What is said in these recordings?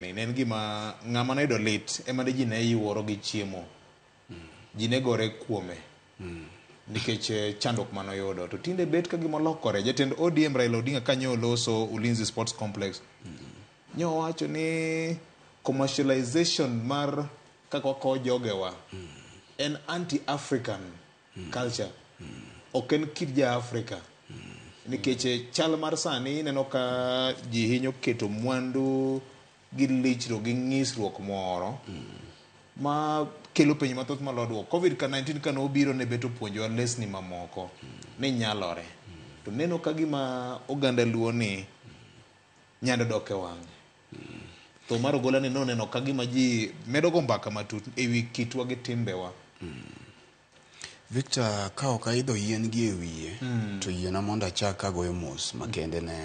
Ne en gima ng'ama noyudo lit ema ne ji ne yuoro gi chiemo. Ji ne gore kuome nikech eh, chandruok ma noyudo. To tinde bet ka gima olokore. Jatend ODM Raila Odinga ka nyo oloso Ulinzi Sports Complex nyo owacho ni commercialization mar kaka wakawo jogewa en anti-African. culture ok en kit ja Africa nikech eh, chal mar sani ineno ka ji hinyo keto mwandu gi lichro gi ng'isruok moro ma kelo penjo mathoth maloyo dwoko covid ka 19 kane obiro ne bet opuonjowa lesni mamoko ni nyalore to neno ka gima oganda luo ni Nyando dok e wang'e. Tho mar Ogola ni noneno ka gima ji medo go mbaka matut e wi kitwa gi timbewa. Victor, ka ok aidho yien gi e wiye, to yiena mondo achak agoyo mos makende ne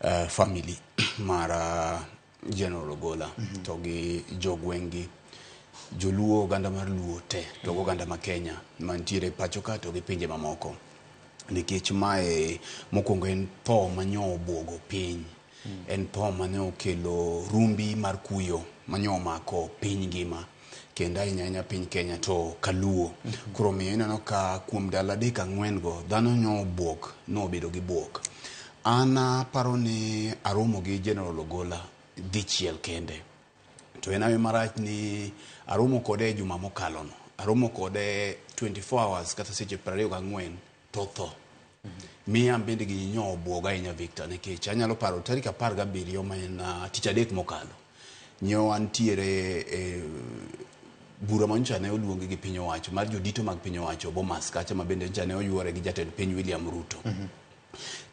eh, family mar ah, General Ogola to gi jogweng'gi joluo oganda mar luo te to gi oganda ma Kenya mantiere pacho ka to gi pinje mamoko nikech mae mokwongo en tho manyo obwogo piny en tho manyo okelo rumbi mar kuyo manyo omako piny ngima kendo ahinya ahinya piny Kenya to kaluo. Koro omiyo ineno ka kuom ndalo adek ang'wen go dhano nyo obwok nobedo gi bwok. An aparo ni aromo gi General Ogola dichiel kende. To en awe marach ni aromo kode e juma mokalo no. Aromo kode 24 hours kata seche 24 to tho. Miya an bende gini nyo obwoga ahinya Victor nikech anyalo paro tarik apar gabiriyo ma en ah, tich adek mokalo. Nyo antiere e bura ma nyocha ne oluongi gi piny owacho mar jodito mag piny owacho Bomas kacha ma bende nyocha ne oyuore gi jatend piny William Ruto.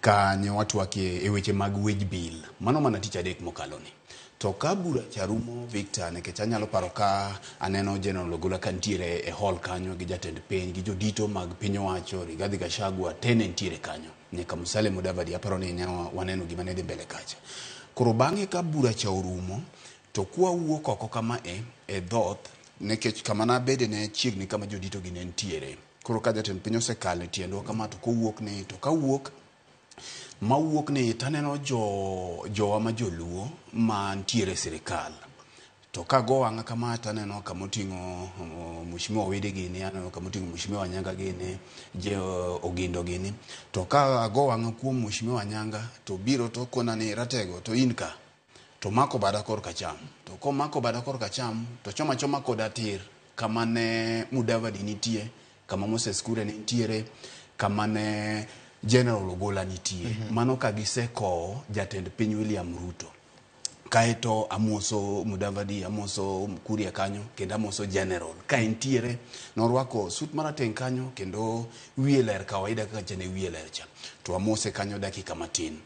Ka ne watwakie e weche mag wage bill. Mano mana tich adek mokalo ni. To ka bura cha rumo Victor, nikech anyalo paro ka aneno General Ogola ka nitiere e hall kanyo gi jatend piny gi jodito mag piny owacho, Rigathi Gachagua te ne nitiere kanyo. Nyaka Musalia Mudavadi aparo ni ne wa- waneno gima ne dhi mbele kacha. Koro bang'e ka bura cha orumo to kwawuok oko kama e e dhoth nikech kama nabede ne chiegni kama jodito gi ne nitiere. Koro ka jatend piny osekalo e tiendwa kama to kowuok ni to kawuok Mawuok ni taneno jo jowa ma joluo mantiere e sirikal to kago wang'a kama taneno kama oting'o uh, mheshimiwa Owidi gini aneno kama oting'o mheshimiwa Wanyanga gini je uh, Ogindo gini to ka ago wang'a kuom mheshimiwa Wanyanga to biro to kona ni ratego to in ka To omako bada kor kacham. To komako bada kor kacham, to ochoma achoma koda tir kama ne Mudavadi nitie, kama Moses Kuria ne nitiere, kama ne General Ogola nitie. Mm -hmm. Mano ka gisekowo jatend piny William Ruto. Kaeto amoso Mudavadi, amoso Kuria kanyo, kendo amoso General. Ka entiere, norwako suit marateng' kanyo, kendo wiye ler kawaida kaka chane wiye ler cha. To amose kanyo dakika matin.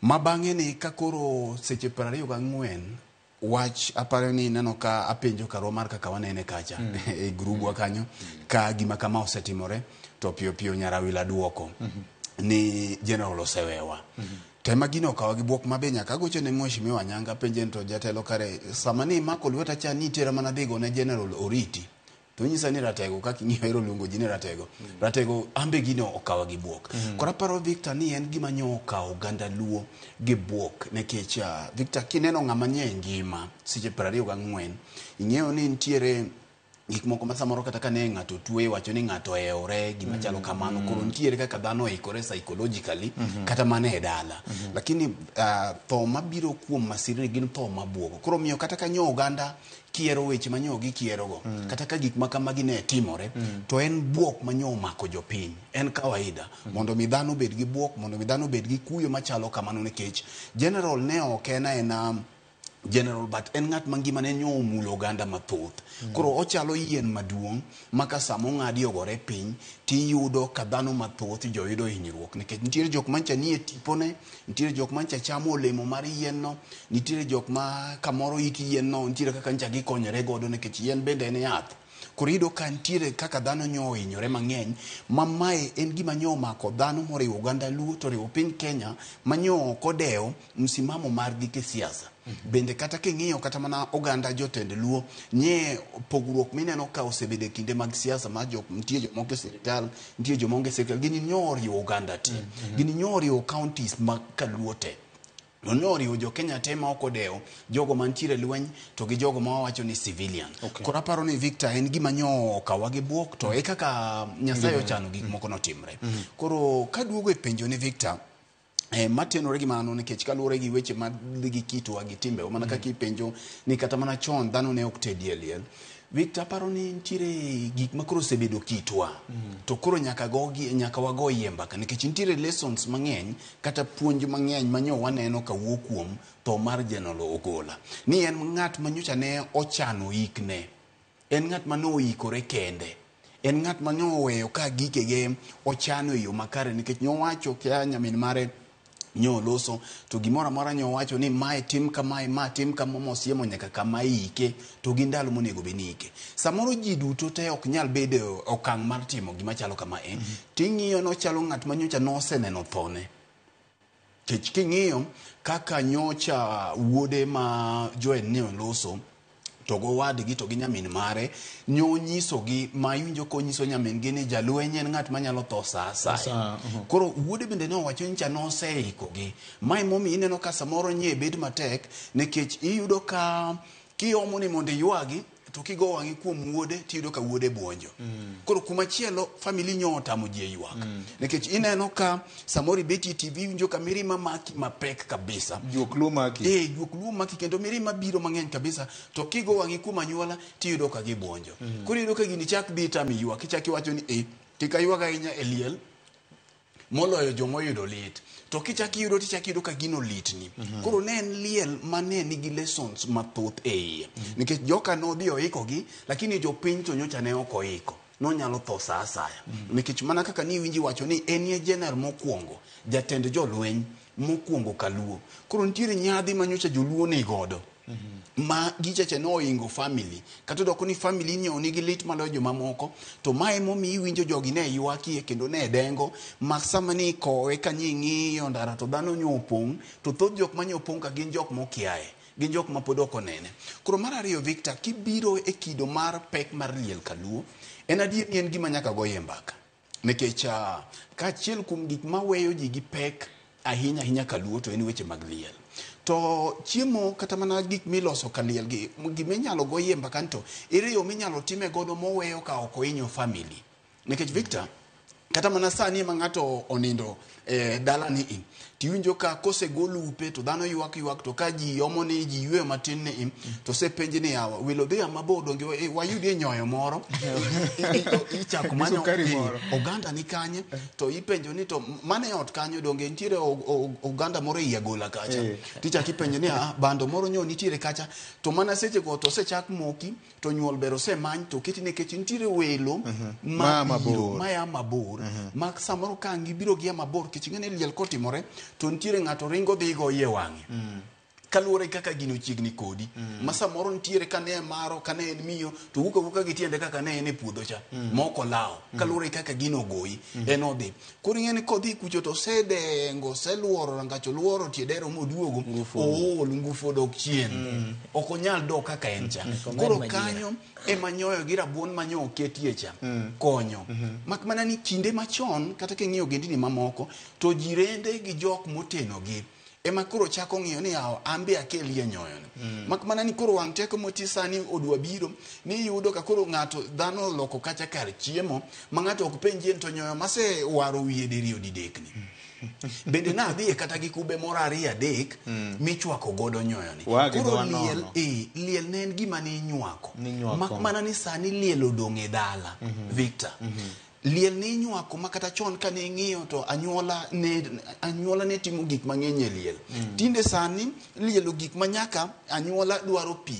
Ma bang'e ni ka koro seche piero ariyo gang'wen wach aparo ni neno ka apenjo karwa mar kaka wanene kacha mm. e grubwa kanyo mm. ka gima kama osetimore to piyo piyo nyarawila duoko mm -hmm. ni general osewewa mm -hmm. Tema gino okawa gi bwok mabe nyaka agocho ne mheshimiwa Nyanga penjen to jatelo kare sama ni mako lweta cha ni tera mana dhigo ne general Oriti to nyisa ni ratego kaka ing'eyo hero luongo ji ni ratego ratego ambe gino okawa gi buok koro aparo victor ni en gima nyo okawo oganda luo gi buok nikech ah, victor kineno ng'ama nie e ngima seche piero ariyo gang'wen ing'eyo ni nitiere gik moko ma samoro kata ka ne ng'ato tuo iwacho ni ng'ato ehore gima chalo kamano koro nitiere kaka dhano oikore psychologically kata mana e dala lakini ah, tho mabiro kuom masirni gin tho mabwogo koro miyo kata ka nyo oganda kiero weche ma nyo gikierogo mm. kata ka gik ma kamagi ne timore mm. to en bwok ma nyo omako jopiny en kawaida mm. mondo mi dhano obed gi bwok mondo mi dhano obed gi kuyo machalo kamano nikech general ne ok en aena um, general but en ng'at mangima ne nyo omulo oganda mathoth mm. koro ochalo yien maduong' ma ka sama ong'adi ogore piny to iyudo ka dhano mathoth joyudo hinyruok nikech nitiere jok mancha nie tipone nitiere jok mancha chamo olemo mar yien no nitiere jok ma kamoro it yien no nitiere kaka ncha gikonyore godo nikech yien bende en yath koro iyudo ka nitiere kaka dhano nyo ohinyore mang'eny ma mae en gima nyo omako dhano moriwo oganda luo toriwo piny kenya ma nyo ok odewo msimamo margi kisiasa bende kata king'iyo kata mana oganda jotend luo nye pogruok mineno ka osebedo e kinde mag siasa ma jok nitie jomoko e sirikal nitie joma onge e sirikal gini nyoriwo oganda te gini nyoriwo counties mag kaluo te nonyoriwo jo Kenya te ma ok odewo jogo mantiere e lweny to gi jogo ma wawacho ni civilian Okay. koro aparo ni Victor en gima nyo kawa gi buok to e kaka Nyasaye ochano gik moko notimre koro kaduogo e penjo ni Victor Eh, matenore gi mano nikech kaluwore gi weche madhi gi kitwa gi timbewa mana kaka ipenjo ni kata mana chon dhano ne ok tedie liel Victor aparo ni nitiere gik ma koro osebedo kitwa to koro nyaka gogi nyaka wagoyie mbaka nikech nitiere lessons mang'eny kata puonj mang'eny ma nyo waneno ka wuo kuom tho mar General Ogola ni en ng'at ma nyocha ne ochano ikne En ng'at ma noikore kende. En ng'at ma noweyo ka gikege ochano e yo makare nikech nyowacho ka nyamin mare nyoloso to gimoro amora nyowacho ni mae tim kamae ma tim kama mosiemo nyaka kama ike to gi ndalo monego bed ni ike samoro ji duto te ok nyal bedo e okang' mar timo gima chalo kama e mhm. ting'iyo nochalo ng'at ma nyocha noseneno thone Nikech king'iyo kaka nyocha wuode ma Joel ne oloso to gowadgi to gi nyamin mare nyonyisogi ma iwinjo konyiso nyamin-gi ni jalweny en ng'at manyalo tho sa asaya Sa- mhm. koro wuode bende ne owacho nyicha noseikogi ma emomiyo ineno ka samoro nye bed matek nikech iyudo ka kiomo ni mondo iywagi to kigo wang'i kuom wuode tiyudo ka wuode buonjo koro kuma chielo famili nyo otamo ji e ywak nikech ineno ka samoro ibeti e tv winjo ka mirima maki mapek kabisa Juok luo maki. Eh, juok luo maki kendo mirima biro mang'eny kabisa to kigo wang'i kuom anyuola tiyudo ka gibuonjo koro iyudo ka gini chak dhi tami ywak ichak iwacho ni e kik aywag ahinya e liel moloyo joma oyudo lit to kichak iyudo tichak iyudo ka gino litni mhm. koro ne en liel ma ne nigi lessons mathoth e iye mhm. nikech joka nodhi oikogi lakini jopiny to nyocha ne ok oiko nonyalo tho sa asaya mhm. nikech mana kaka ni winji wacho ni en ye jener mokwongo jatend jolweny mokwongo kaluo koro nitiere nyadhi ma nyocha joluo ni godo ma gichacha noingo family kata odoko ni family inyewo nigi lit maloyo jomamoko to ma emomiyo iwinjo jogi ne ywakie kendo ne dengo ma sama ni ikowe ka nyi ng'iyo ndara to dhano nyo opong' to thoth jok ma nyo opong' ka gin jok mokiaye gin jok ma pod ok onene koro mar ariyo victor kibiro e kido mar pek mar liel kaluo en adier ni en gima nyaka goye mbaka Nikech ah, ka achiel kuom gik ma weyo ji gi pek ahinya ahinya ka luo to en weche mag liel. To chiemo kata mana gik miloso ka liel gi gima inyalo goyie mbaka ni to ere yo minyalo time godo moweyo ka ok ohinyo family. Nikech Victor, kata mana sani ma ng'ato onindo e dalani i tiwinjo ka kosego lupe to dhano ywak ywak to ka ji yomo ni ji yweyo matin ni im to sepenji ni yawa welo dhi ama bo donge wa- eh, wayudie nyoyo moro I- i- i- ichako manyo Sukari eh, moro. oganda ni kanye to ipenjo ni to mane ot kanyo donge nitiere o- o- oganda moro ei agola kacha Eh. tichak ipenjo ni "Ah, bando moro nyo nitiere kacha to mana sechego to osechak moki to nyuol ber osemany to oketi nekech nitiere welo Ma mabiro mabor. maya mabor ma samoro ka ang' gibiro gia mabor kech ing'e ni liel kotimore to nitiere ng'ato ringo dhi go iye wang'e kaluwore gi kaka gino chiegni kodi ma samoro nitiere ka ne maro ka ne en miyo to wuok awuoka gi tiende kaka ne en e puodho cha ma ok olawo kaluwore gi kaka gino ogoyi en odhi Koro ing'e ni kodhi kucho to osedengo oseluoro rangach oluoro tie dero moduogo Ngufu. ool ngufu odok chien ok onyal dok kaka en cha Omed koro majira. kanyo ema nyoyo gi rabuon manyo oketie cha konyo mak mana ni kinde machon kata king'iyo ogendini mamoko to jirende gi jok motenogi ema koro chako ng'iyo ni yawa an be akeli e nyoyoni mm. mak mana ni koro wang' teko moti sani odwa biro ni yudo ka koro ng'ato dhano oloko kacha kar chiemo ma ng'ato ok penjie to nyoyo mase waro wiye diriyo didekni mm. bende nadhiye kata gi kube moro ariyo adek mm. michwako godo nyoyoni koro liel e, liel ne en gima ne inywako mak mana ni sani liel odong' e dala mm -hmm. victor mm -hmm. Liel ne inywako ma kata chon kane ing'iyo to anyuola ne anyuola ne timo gik mang'eny e liel. Mm. Tinde sani lielo gik ma nyaka anyuola dwaro pi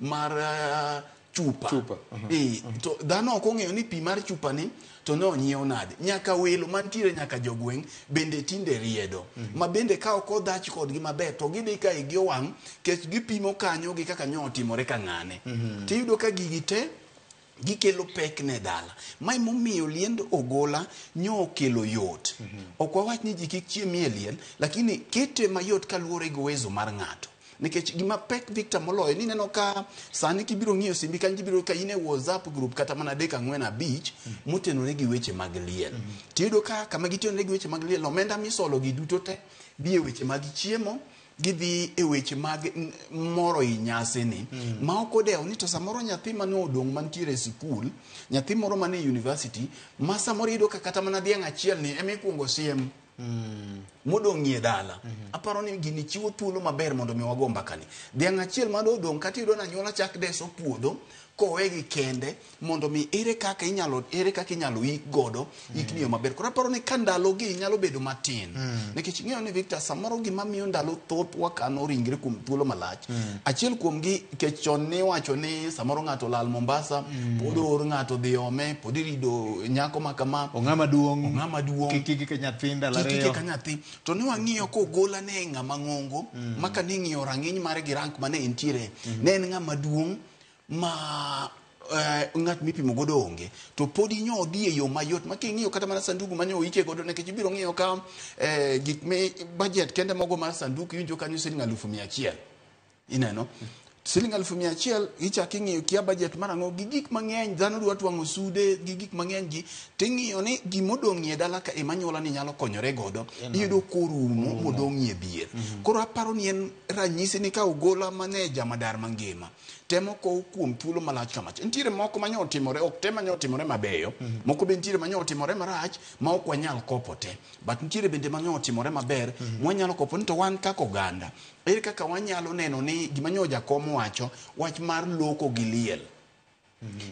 mar uh, chupa. chupa. Uh -huh. e, to dhano ok ong'eyo ni pi mar chupa ni to ne onyiew nade nyaka welo mantiere nyaka jogweng' bende tinde riedo mm -hmm. ma bende ka ok odhach kodgi maber to gidhi ka igi owang' kech gipimo kanyo gi kaka nyo otimore ka ng'ane mm -hmm. tiyudo ka gigi te gikelo pek ne dala ma emomiyo liend ogola nyo okelo yot ok wawach ni ji kik chiemi e liel lakini kete mayot kaluwore gi uwezo mar ng'ato nikech gima pek victor moloyo ni neno ka sani kibiro ng'iyo simbi kanyo ibiro ka in e whatsapp group kata mana adek ang'wen abich motenore gi weche mag liel tiyudo ka kama gitenore gi weche mag liel omenda misolo gi duto te bi e weche mag chiemo gidhi e weche mag n- moro i nyasini mm. ma ok odewo ni to samoro nyathi mane odong' mantiere e sikul nyathi moro mane e university ma samoro iyudo ka kata mana dhiang' achiel ni ema ikuongo siem modong' e dala aparo ni gini chiwo thuolo maber mondo mi wago mbakani dhiang' achiel mane odong' kata iyudo ni anyuola chak deso puodho kowegi kende mondo mi ere kaka inyalo ere kaka inyalo ik godo ikni yo maber koro aparo ni ka ndalogi nyalo bedo matin nikech ing'eyo ni Victor samoro gima miyo ndalo thoth wakano ringre kuom thuolo malach achiel kuom gi kech chon ni wacho ni samoro ng'ato lal Mombasa pod oor ng'ato dhi ome pod irido nyako ma kama ong'a maduong' Ong'a maduong'. kik kik ka nyathi ndalo kikike ariyo ka nyathi to ne wang'iyo kogola ne ng'ama ng'ongo ma ka ning'iyo rang'iny mare gi rank mane entiere ne en ng'ama duong' ma eh, ng'at mipimo godo onge to pod inyo odhi e yo mayot ma king'iyo kata mana sanduku manyo oike godo nikech ibiro ng'iyo ka eh, gik me budget kende mogo mar sanduku iwinjo kanyo siling alufu mia achiel ineno siling alufu mia achiel ichak ing'iyo kia budget mar ang'o gi gik mang'eny dhano dwa twang'o sude gi gik mang'eny gi ting'iyo ni gimodong' e dala ka ema nyuola ni nyalo konyore godo iyudo korumo modong' e dhier koro aparo ni en ranyisi ni ka ogola mane jamadar mangima Temo kow kuom thuolo malach kamach. Nitiere moko manyo otimore, ok te manyo otimore mabeyo. Mhm. Moko be nitiere manyo otimore marach ma ok wanyal kopo te. But nitiere bende manyo otimore maber mhm. mwanyalo kopo ni to wan kaka oganda. Ere kaka wanyalo neno ni gima nyo jakom wacho wach mar loko gi liel.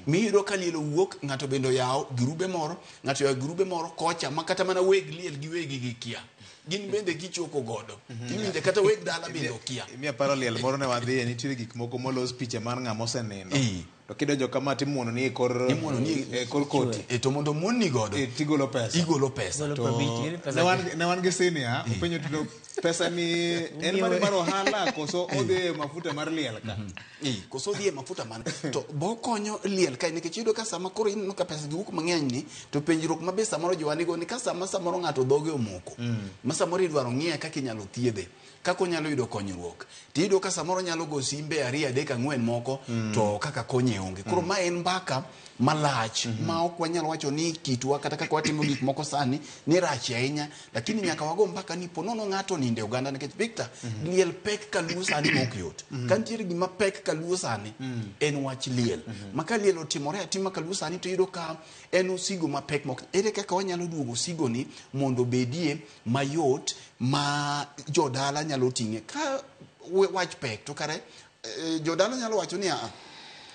Miyo yudo ka liel owuok, ng'ato bende oyawo girube moro, ng'ato oyawo girube moro kocha ma kata mana weg liel gi wegi gikia. Gin bende gichoko godo. Iwinje kata weg dala bende okia. Imiya paro liel moro ne wadhiye nitiere gik moko molos picha mar ng'ama osenindo. Ii. To kidonjo kama timuono ni e kor Imuono ni- e kor koti. E to mondo muon ni godo, E, tigolo pesa. igolo pesa. Golo To probiti, yani pesa ne wan- ne wan gi senior openjo tudo pesa ni en mane mar ohala koso odhi e mafuta mar liel ka. Ee, koso odhi e mafuta man to bo konyo liel kae nikech iyudo ka sama koro ineno ka pesa giwuok mang'eny ni to penjruok ma be samoro jowa nigo ni ka sama samoro ng'ato dhoge omoko ma samoro idwaro ng'iye kaka inyalo thiedhe kaka onyalo yudo konyruok to iyudo ka samoro nyalo go simbe ariyo adek ang'wen moko to kaka konye onge koro ma en mbaka malach ma ok wanyal wacho ni kitwa kata kaka watimo gik moko sani ni rach ahinya lakini nyaka wago mbaka ni po nono ng'ato onindo e oganda nikech victor liel pek ka luo sani ma ok yot ka nitiere gima pek ka luo sani en wach liel ma ka liel otimore atima ka luo sani to iyudo ka en osigo ma pek mok ere kaka wanyalo duogo osigoni mondo obedie mayot ma jodala nyalo ting'e ka we- wach pek to kare Eh, jodala nyalo wacho niya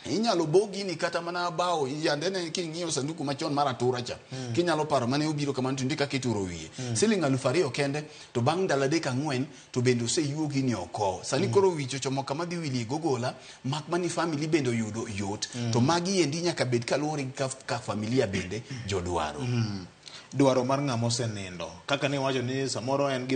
inyalo bo gini kata mana bao yande ne king'iyo sanduku machon mar atura cha mm. kinyalo paro mane obiro kamano to ndika kituro wiye mm. siling alufu ariyo kende to bang' ndalo adek ang'wen to bende oseyuo gini oko sani mm. koro wicho chomo kama dhi wilie gogola mak mani famili bende oyudo yot mm. to magi endi nyaka bed kaluwore gi ka, ka familia bende jodwaro mm. dwaro mar ng'ama osenindo kaka ne wacho ni samoro en gi